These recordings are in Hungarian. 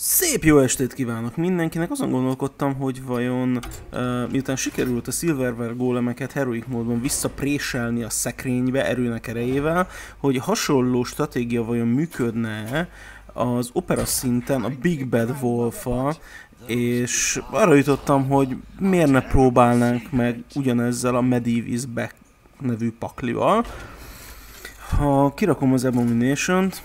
Szép jó estét kívánok mindenkinek! Azon gondolkodtam, hogy vajon uh, miután sikerült a Silverware gólemeket heroic módon visszapréselni a szekrénybe erőnek erejével, hogy hasonló stratégia vajon működne az opera szinten a Big Bad wolf és arra jutottam, hogy miért ne próbálnánk meg ugyanezzel a Medivh Back nevű paklival. Ha kirakom az Abomination-t,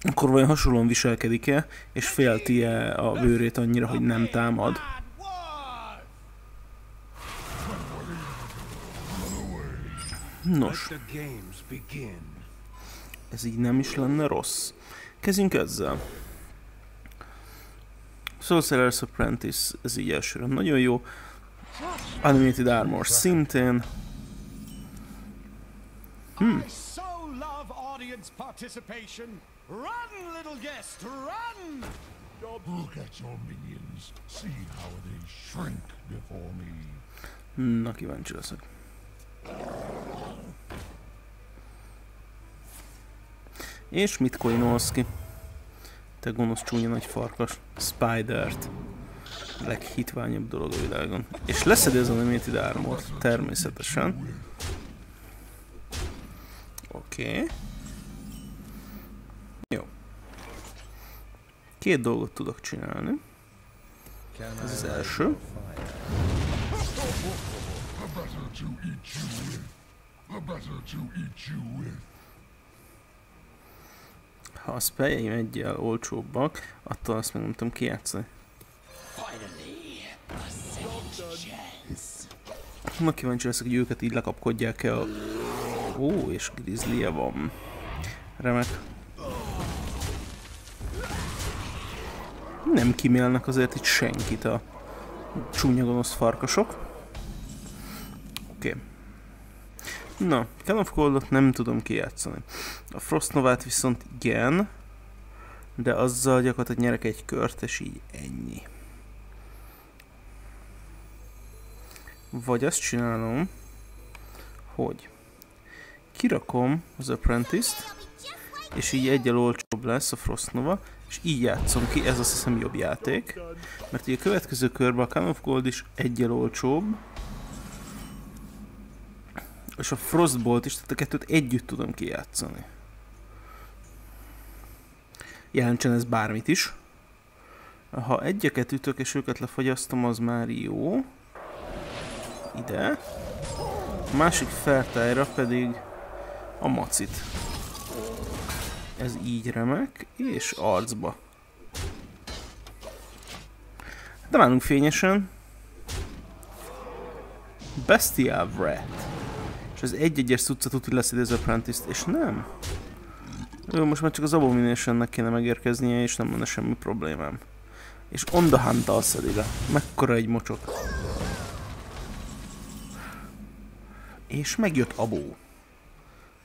akkor vajon hasonlóan viselkedik-e, és félti-e a bőrét annyira, hogy nem támad. Nos. Ez így nem is lenne rossz. Kezdjünk ezzel. Sorcerer's Apprentice, ez így elsőre nagyon jó. Animated Armor szintén. Hmm. Run, little guest, run! Look at your minions. See how they shrink before me. Na, kíváncsi leszek. És mit coinolsz ki? Te gonosz csúnya nagy farkas. Spider-t. Leghitványabb dolog a világon. És leszed ez a limited armor természetesen. Oké. Okay. Két dolgot tudok csinálni. Ez az első. Ha a spelljeim egyel olcsóbbak, attól azt meg nem tudom kijátszani. Na kíváncsi leszek, hogy őket így lekapkodják el. Ó, és grizzly -e van. Remek. Nem kimélnek azért itt senkit a csúnya gonosz farkasok. Oké. Okay. Na, Can of Coldot nem tudom kijátszani. A Frostnovát viszont igen, de azzal gyakorlatilag nyerek egy kört, és így ennyi. Vagy azt csinálom, hogy kirakom az Apprentice-t, és így egyel olcsóbb lesz a Frostnova, és így játszom ki, ez azt hiszem jobb játék, mert így a következő körben a Can of Gold is egyel olcsóbb, és a Frostbolt is, tehát a kettőt együtt tudom kijátszani. Jelentsen ez bármit is. Ha egyeket ütök és őket lefagyasztom, az már jó. Ide. A másik fertájra pedig a macit. Ez így remek, és arcba. De várunk fényesen. Bestial Wrath. És az egy-egyes cuccot tud lesz az apprentice és nem. Jó, most már csak az Abominationnek kéne megérkeznie, és nem lenne semmi problémám. És on the hunt alszedi le. Mekkora egy mocsok. És megjött Abó.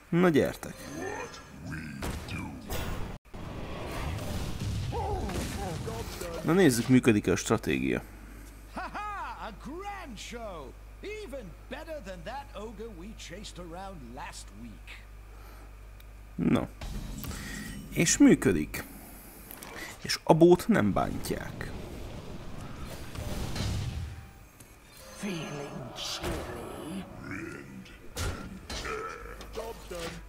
Na gyertek. Na nézzük, működik -e a stratégia. No. És működik. És a bót nem bántják.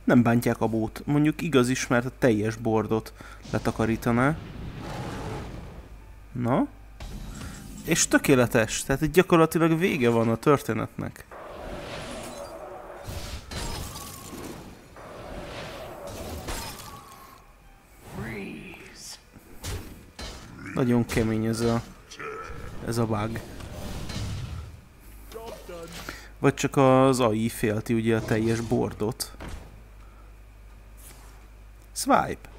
Nem bántják a bót. Mondjuk igaz is, mert a teljes bordot letakarítaná. Na? És tökéletes, tehát itt gyakorlatilag vége van a történetnek. Nagyon kemény ez a, ez a bug. Vagy csak az AI félti ugye a teljes bordot. Swipe.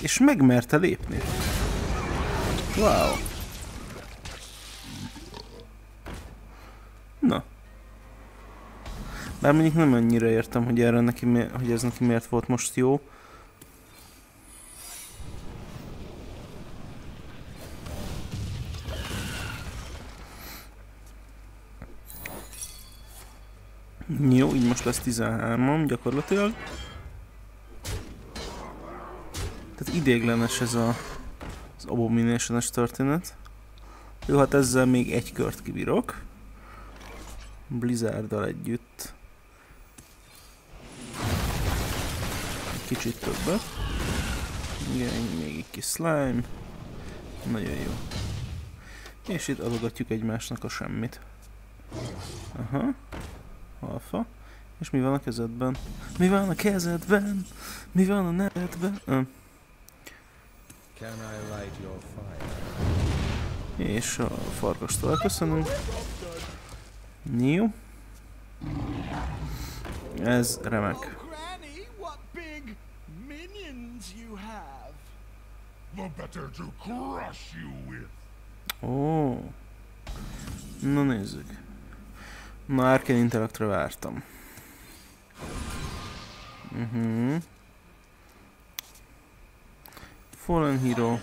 És megmerte lépni. Wow. Na. Bár mondjuk nem annyira értem, hogy erre neki, hogy ez neki miért volt most jó. Jó, így most lesz 13-am gyakorlatilag. Tehát idéglenes ez a, az abomination történet. Jó, hát ezzel még egy kört kibírok. Blizzarddal együtt. Egy kicsit többet. Igen, még egy kis slime. Nagyon jó. És itt adogatjuk egymásnak a semmit. Aha. Alfa. És mi van a kezedben? Mi van a kezedben? Mi van a nevedben? Uh. Can I light your fire? És a farkastól elköszönünk. Jó. Ez remek. Ó. Oh. Na nézzük. Na, Arcane Interactre vártam. Uh mhm. -huh. Fallen Hero.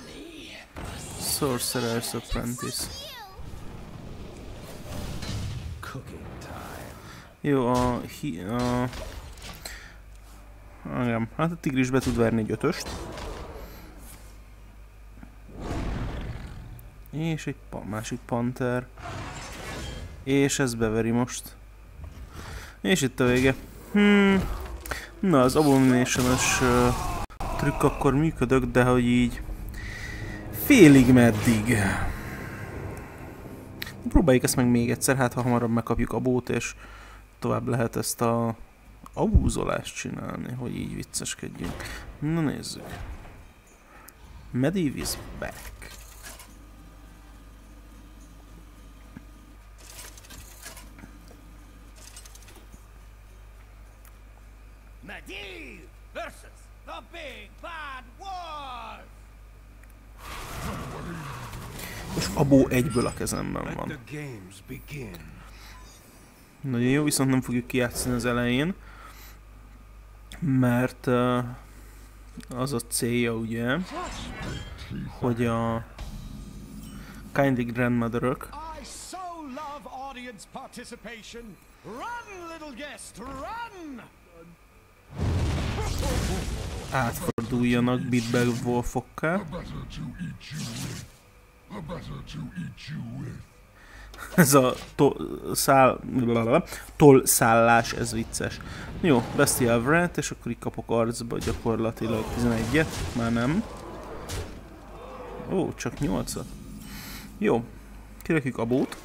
Sorcerer's Apprentice. Jó, a... Hi, a... Igen, hát a tigris be tud verni egy ötöst. És egy pa másik panter. És ez beveri most. És itt a vége. Hmm. Na, az abomination uh, trükk akkor működök, de hogy így félig meddig. Próbáljuk ezt meg még egyszer, hát ha hamarabb megkapjuk a bót, és tovább lehet ezt a abúzolást csinálni, hogy így vicceskedjünk. Na nézzük. Medivh is back. Medivh versus the Big Bad Wolf! És Abó egyből a kezemben van. Nagyon jó, viszont nem fogjuk kijátszani az elején, mert uh, az a célja ugye, hogy a Kindly Grandmother-ök Run, little guest, run! átforduljanak Bitbag Wolfokká. Ez a to szál... toll szállás, ez vicces. Jó, Bestial Wrath, és akkor így kapok arcba gyakorlatilag 11-et, már nem. Ó, csak 8-at. Jó, kirakjuk a bót.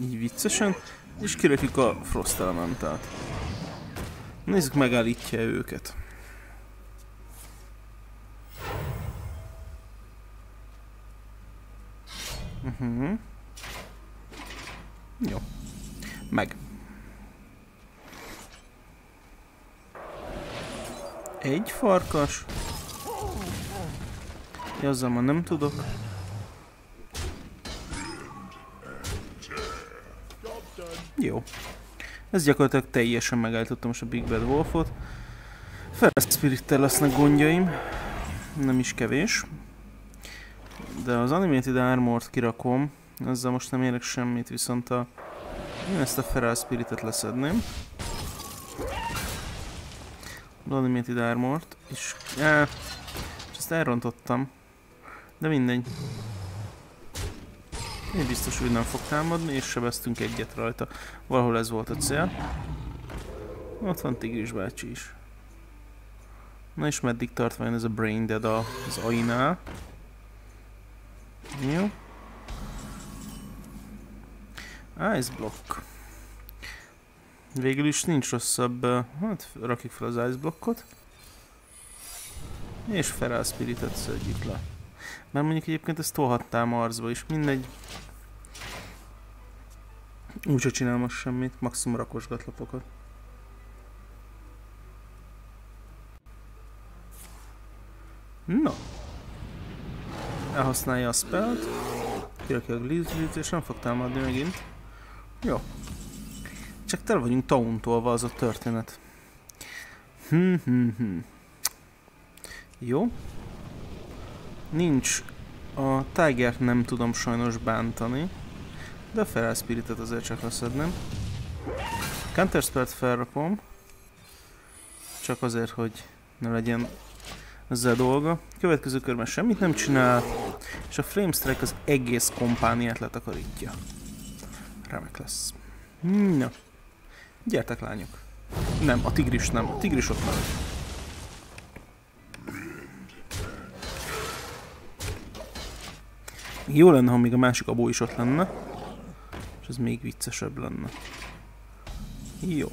Így viccesen, és kirakjuk a Frost Elementát. Nézzük, megállítja őket. Uh mhm. -huh. Jó. Meg. Egy farkas. Azzal már nem tudok. Jó. Ez gyakorlatilag teljesen megállítottam most a Big Bad Wolfot. Feral spirit lesznek gondjaim. Nem is kevés. De az Animated Armor-t kirakom. Ezzel most nem érek semmit, viszont a... Én ezt a Feral Spiritet leszedném. Az Animated Armor-t. És... Ja, és ezt elrontottam. De mindegy. Én biztos, hogy nem fog támadni, és sebeztünk egyet rajta. Valahol ez volt a cél. Ott van Tigris bácsi is. Na és meddig tart vajon ez a Brain Dead az AI-nál? Jó. Ice Block. Végül is nincs rosszabb, hát rakjuk fel az Ice Blockot. És Feral Spiritet szedjük le. Mert mondjuk egyébként ezt tolhattál Marsba is, mindegy. Úgyse csinál most semmit, maximum rakosgat lapokat. No. Elhasználja a spellt. Kirakja a glizlit, és nem fog támadni megint. Jó. Csak tele vagyunk tauntolva az a történet. Hm, hm, hm. Jó. Nincs. A Tiger nem tudom sajnos bántani. De a Feral Spiritet azért csak leszedném. Counter Spell-t felrakom. Csak azért, hogy ne legyen ezzel dolga. Következő körben semmit nem csinál, és a Flame Strike az egész kompániát letakarítja. Remek lesz. Na. Gyertek lányok. Nem, a tigris nem. A tigris ott marad. Jó lenne, ha még a másik abó is ott lenne. És ez még viccesebb lenne. Jó.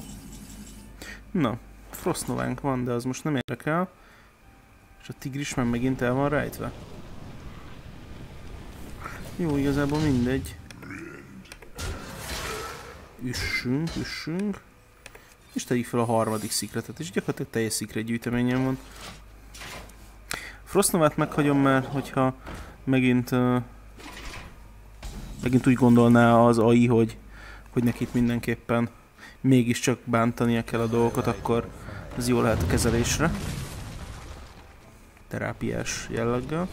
Na, Frostnovánk van, de az most nem érdekel. És a tigris már megint el van rejtve. Jó, igazából mindegy. Üssünk, üssünk. És tegyük fel a harmadik szikretet, és gyakorlatilag teljes szikret gyűjteményen van. Frostnovát meghagyom már, hogyha megint uh, megint úgy gondolná az AI, hogy, hogy nekik mindenképpen mégiscsak bántania kell a dolgokat, akkor ez jó lehet a kezelésre. Terápiás jelleggel.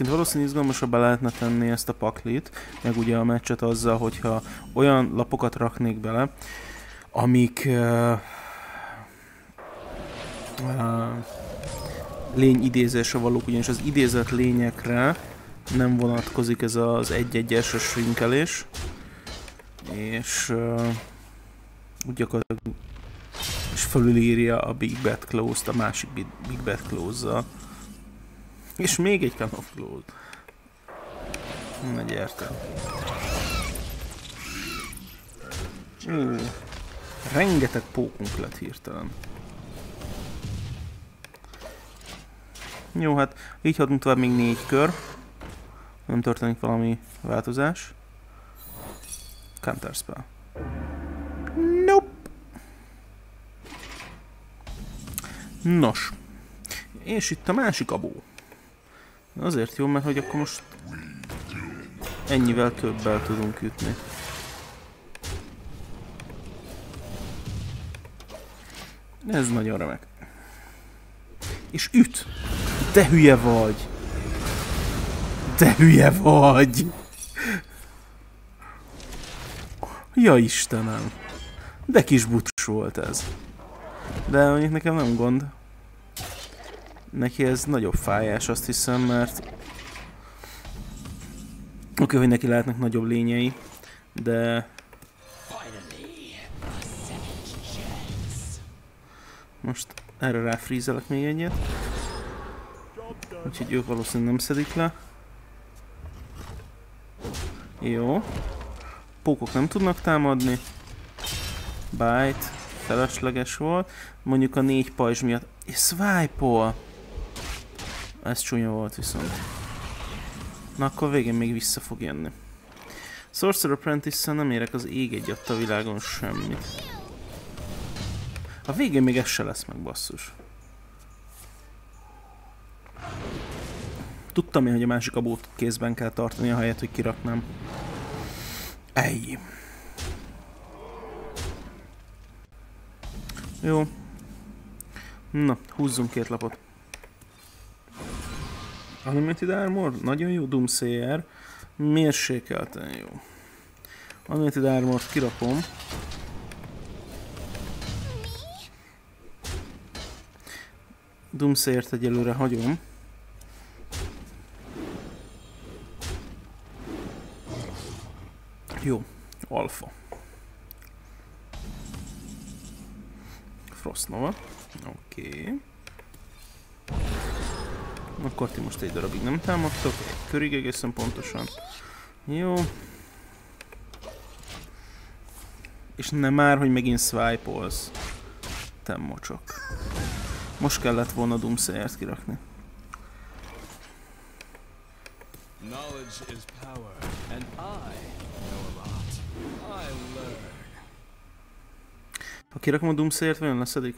Egyébként valószínűleg izgalmasabbá lehetne tenni ezt a paklit, meg ugye a meccset azzal, hogyha olyan lapokat raknék bele, amik uh, uh, lény idézésre valók, ugyanis az idézett lényekre nem vonatkozik ez az egy-egyes shrinkelés, és uh, úgy gyakorlatilag és fölülírja a Big Bad Close-t a másik Big Bad Close-zal. És még egy Can of Close. Na gyertem. Uh, rengeteg pókunk lett hirtelen. Jó, hát így hagyunk tovább még négy kör. Nem történik valami változás. Counterspell. Nope. Nos. És itt a másik abó. Azért jó, mert hogy akkor most ennyivel többel tudunk ütni. Ez nagyon remek. És üt! De hülye vagy! De hülye vagy! Ja Istenem! De kis butus volt ez. De mondjuk nekem nem gond. Neki ez nagyobb fájás, azt hiszem, mert... Oké, hogy neki lehetnek nagyobb lényei, de... Most erre ráfrízelek még egyet. Úgyhogy ők valószínűleg nem szedik le. Jó. Pókok nem tudnak támadni. Bite. Felesleges volt. Mondjuk a négy pajzs miatt. És swipe-ol! Ez csúnya volt viszont. Na akkor végén még vissza fog jönni. Sorcerer apprentice nem érek az ég egy a világon semmit. A végén még ez se lesz meg basszus. Tudtam én, hogy a másik abót kézben kell tartani, a helyet, hogy kiraknám. Ej. Jó. Na, húzzunk két lapot. Unlimited Armor, nagyon jó, Doomsayer, mérsékelten jó. Unlimited Armor-t kirakom. Doomsayer-t egyelőre hagyom. Jó, alfa. Frostnova. Oké. Okay. Akkor ti most egy darabig nem támadtok, egy körig egészen pontosan. Jó. És nem már, hogy megint swipe-olsz. Te mocsok. Most kellett volna Doomsayer-t kirakni. Knowledge is power, and I know a lot. I learn. Ha kirakom a Doomsayer-t, vajon leszedik?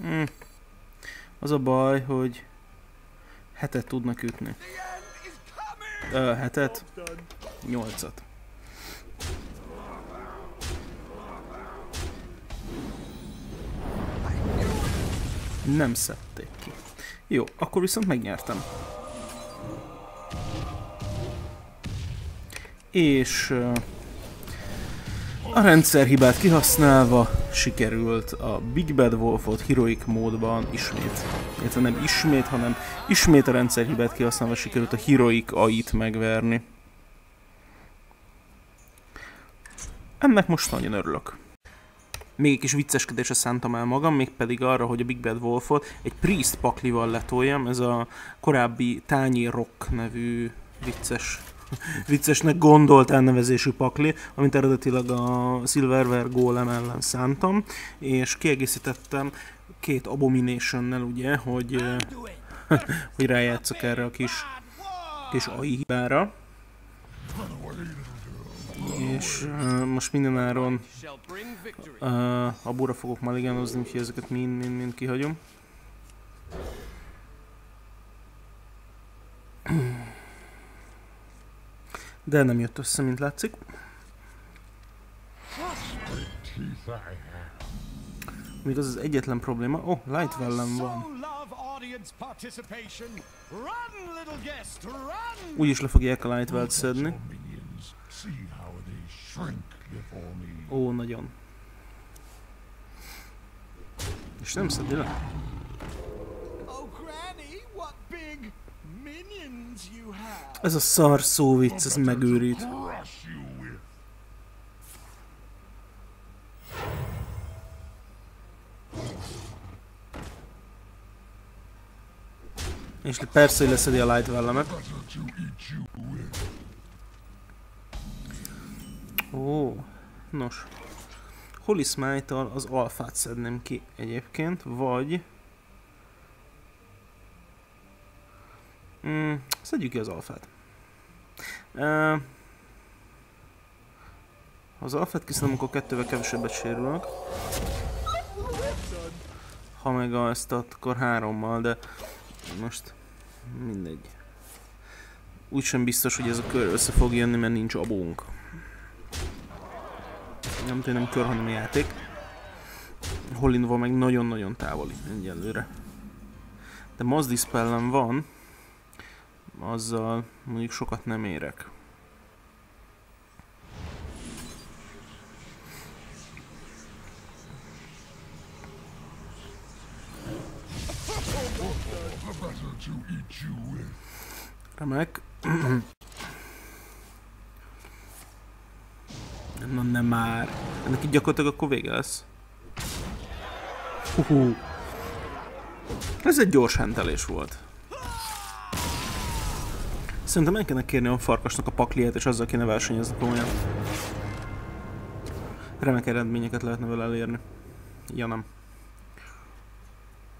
Hmm. Az a baj, hogy hetet tudnak ütni. Ö, hetet? Nyolcat. Nem szedték ki. Jó, akkor viszont megnyertem. És... Uh, A rendszerhibát kihasználva sikerült a Big Bad Wolfot Heroic módban ismét, illetve nem ismét, hanem ismét a rendszerhibát kihasználva sikerült a Heroic AI-t megverni. Ennek most nagyon örülök. Még egy kis vicceskedésre szántam el magam, mégpedig arra, hogy a Big Bad Wolfot egy Priest paklival letoljam, ez a korábbi Tányi Rock nevű vicces viccesnek gondolt elnevezésű pakli, amit eredetileg a Silverware Golem ellen szántam, és kiegészítettem két Abomination-nel, ugye, hogy, hogy rájátszok erre a kis, kis AI hibára. És uh, most mindenáron uh, abúra fogok maligánozni, úgyhogy ezeket mind-mind-mind kihagyom. De nem jött össze, mint látszik. Még az az egyetlen probléma. Oh, Light Vellem van. Úgy is le fogják a Light Wellt szedni. Ó, nagyon. És nem szedi le. Ez a szar szóvic, ez megőrít. És persze, hogy leszedi a light vellemet. Ó, nos. Holy smite az alfát szedném ki egyébként, vagy... Mm, szedjük ki az alfát. Az alfát kiszedem, akkor kettővel kevesebbet sérülök. Ha meg ezt ad, akkor hárommal, de most mindegy. Úgysem biztos, hogy ez a kör össze fog jönni, mert nincs abónk. Nem tudom, nem kör, hanem játék. Holinva meg nagyon-nagyon távoli egyelőre. De Moss Dispellem van, azzal mondjuk sokat nem érek. Remek. Na nem már. Ennek így gyakorlatilag akkor vége lesz. Hú. Ez egy gyors hentelés volt. Szerintem el kellene kérni a farkasnak a pakliát, és azzal kéne versenyezni komolyan. Remek eredményeket lehetne vele elérni. Ja nem.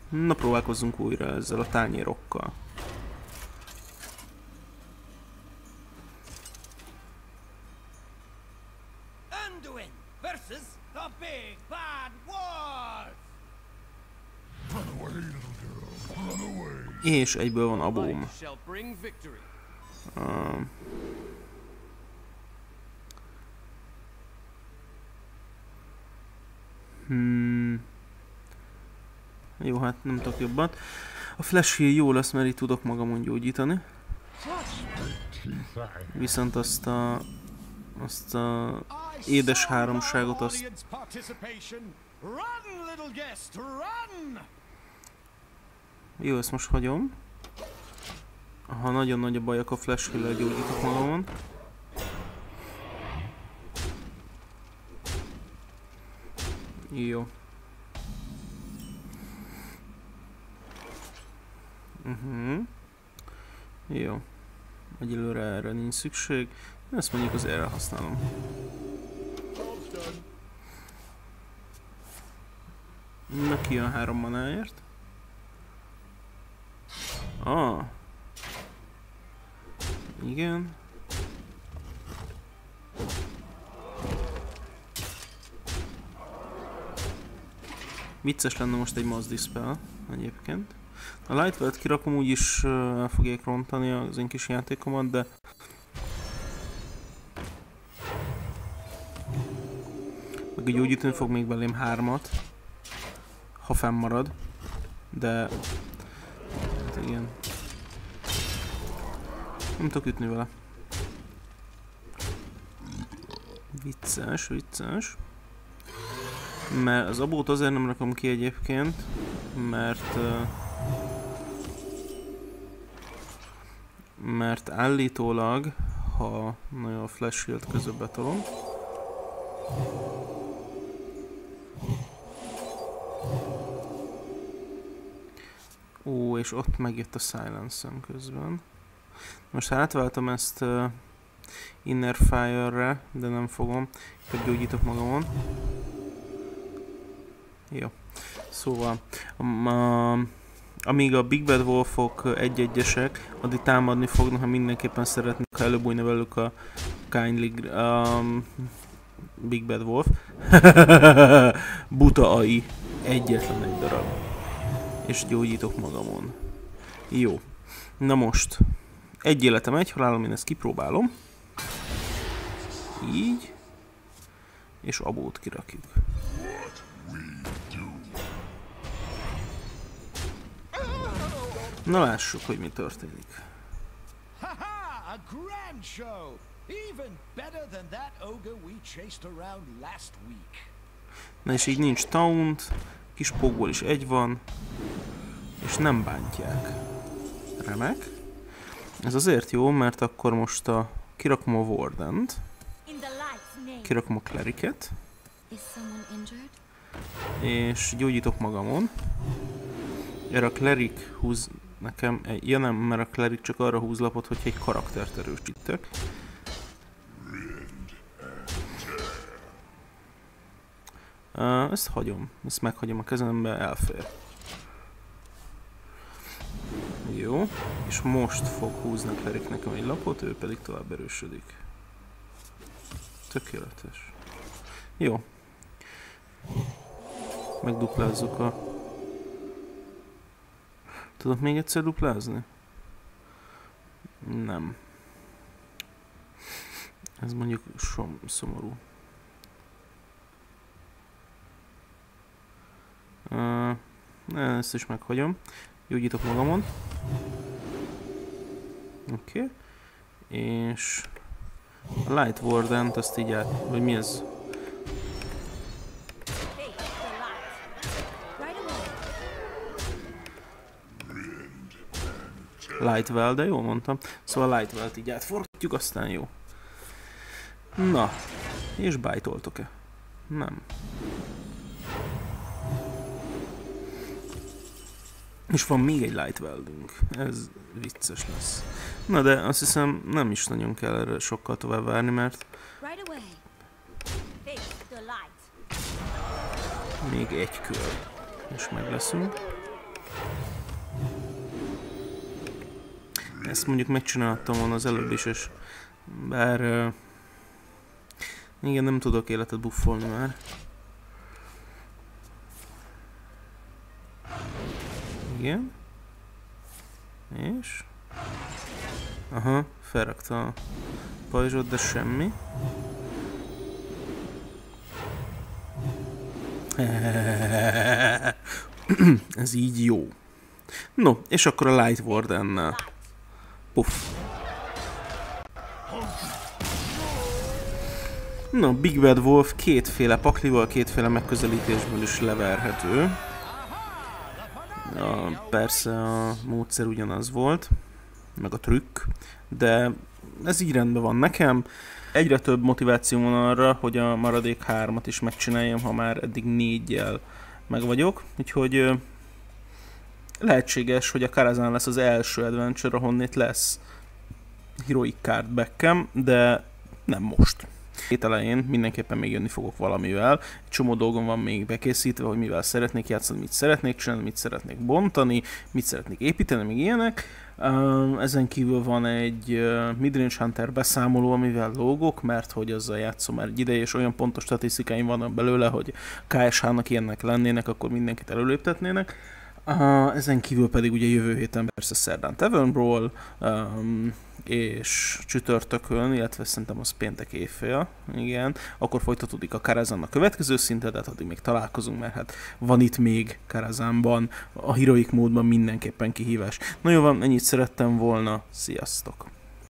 Na próbálkozzunk újra ezzel a tányérokkal. És egyből van a. Uh, hmm. Jó, hát nem tudok jobban. A flash heal jó lesz, mert itt tudok magamon gyógyítani. Viszont azt a... Azt a... Édes háromságot azt... Jó, ezt most hagyom. Ha nagyon nagy a baj, akkor flash gyógyítok magamon. Jó. Uh mhm. -huh. Jó. Egyelőre erre nincs szükség. Ezt mondjuk az erre használom. Neki a három manáért. Ah, igen. Vicces lenne most egy Mass Dispel egyébként. A Lightweight kirakom úgyis el fogják rontani az én kis játékomat, de meg ütni fog még belém hármat, ha fennmarad, de hát igen. Nem tudok ütni vele. Vicces, vicces. Mert az abót azért nem rakom ki egyébként, mert... Mert állítólag, ha nagyon a flash shield között betolom, Ó, és ott megjött a silence közben. Most átváltom ezt uh, Inner Fire-re, de nem fogom. Csak gyógyítok magamon. Jó. Szóval, a, amíg a Big Bad Wolfok egy-egyesek, addig támadni fognak, ha mindenképpen szeretnék, ha előbújna velük a Kindly um, Big Bad Wolf. Buta AI. Egyetlen egy darab. És gyógyítok magamon. Jó. Na most. Egy életem, egy halálom, én ezt kipróbálom. Így. És abót kirakjuk. Na lássuk, hogy mi történik. a grand show! Even better than that ogre we chased around last week. Na és így nincs taunt, kis pókból is egy van, és nem bántják. Remek. Ez azért jó, mert akkor most a kirakom a Wardent, kirakom a Cleriket, és gyógyítok magamon. Erre a Cleric húz nekem, ja nem, mert a Cleric csak arra húz lapot, hogyha egy karaktert erősítek. Uh, ezt hagyom, ezt meghagyom a kezembe, elfér. Jó, és most fog húzni a Cleric nekem egy lapot, ő pedig tovább erősödik. Tökéletes. Jó. Megduplázzuk a... Tudok még egyszer duplázni? Nem. Ez mondjuk som, szomorú. Uh, ezt is meghagyom. Gyógyítok magamon. Oké. Okay. És a Light warden azt így át... Vagy mi ez? Lightwell, de jól mondtam. Szóval Lightwell-t így átfordítjuk, aztán jó. Na, és bájtoltok-e? Nem. És van még egy light weldünk. Ez vicces lesz. Na de azt hiszem nem is nagyon kell erre sokkal tovább várni, mert... Még egy kör. És meg leszünk. Ezt mondjuk megcsináltam volna az előbb is, és bár... Uh, igen, nem tudok életet buffolni már. Igen. És? Aha, felrakta a pajzsot, de semmi. Ez így jó. No, és akkor a Light Wardennel. Puff. Na, Big Bad Wolf kétféle paklival, kétféle megközelítésből is leverhető. A, persze a módszer ugyanaz volt, meg a trükk, de ez így rendben van nekem. Egyre több motiváció van arra, hogy a maradék hármat is megcsináljam, ha már eddig négyel meg vagyok. Úgyhogy lehetséges, hogy a Karazán lesz az első adventure, ahonnét lesz Heroic Card Beckham, de nem most. Hét elején mindenképpen még jönni fogok valamivel. Egy csomó dolgom van még bekészítve, hogy mivel szeretnék játszani, mit szeretnék csinálni, mit szeretnék bontani, mit szeretnék építeni, még ilyenek. Ezen kívül van egy Midrange Hunter beszámoló, amivel lógok, mert hogy azzal játszom már egy ideje, és olyan pontos statisztikáim vannak belőle, hogy KSH-nak ilyennek lennének, akkor mindenkit előléptetnének. Ezen kívül pedig ugye jövő héten persze szerdán Tavern Brawl, és csütörtökön, illetve szerintem az péntek évfél, igen, akkor folytatódik a Karazan a következő szinte, de hát addig még találkozunk, mert hát van itt még Karazánban, a heroic módban mindenképpen kihívás. Na jó van, ennyit szerettem volna, sziasztok!